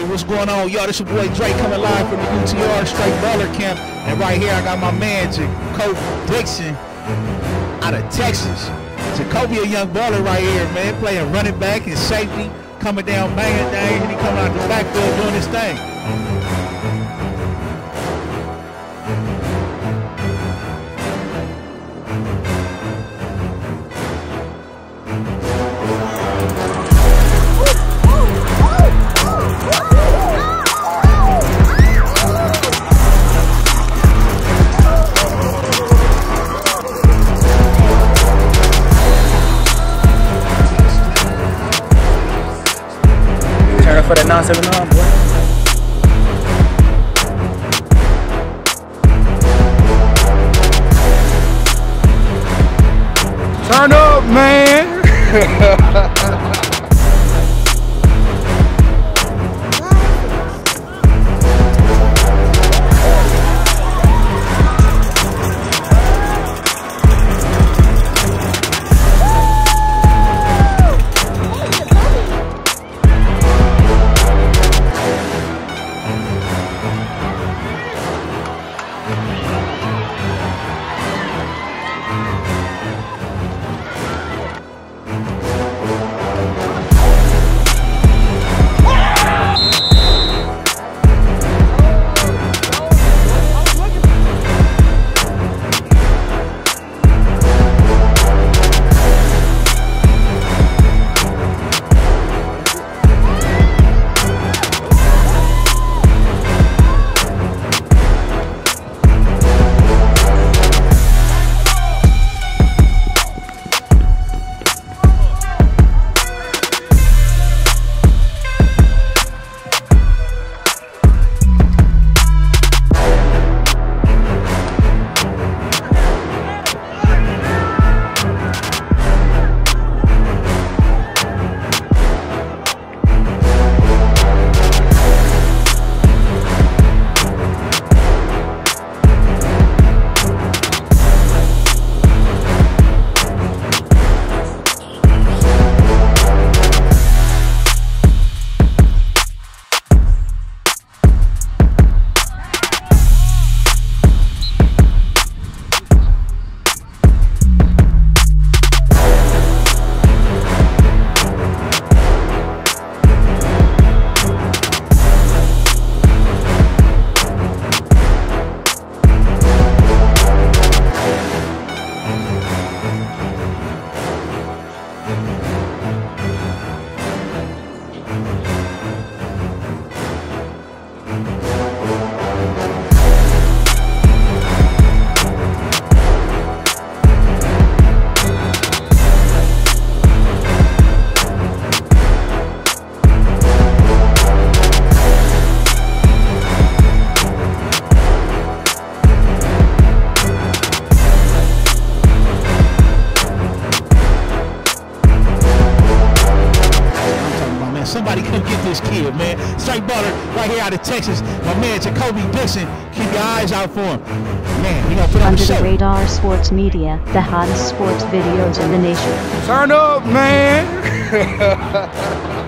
Hey, what's going on, y'all? This your boy Drake coming live from the UTR Straight Baller Camp. And right here, I got my man, Jakoby Dixon, out of Texas. Jakoby, a young baller right here, man, playing running back and safety, coming down banging things, and he coming out the backfield doing his thing. For that 979, boy. Turn up, man. somebody come get this kid, man. Straight baller right here out of Texas. My man, Jakoby Dixon. Keep your eyes out for him. Man, he gonna put on Under the the show. Radar Sports Media, the hottest sports videos in the nation. Turn up, man.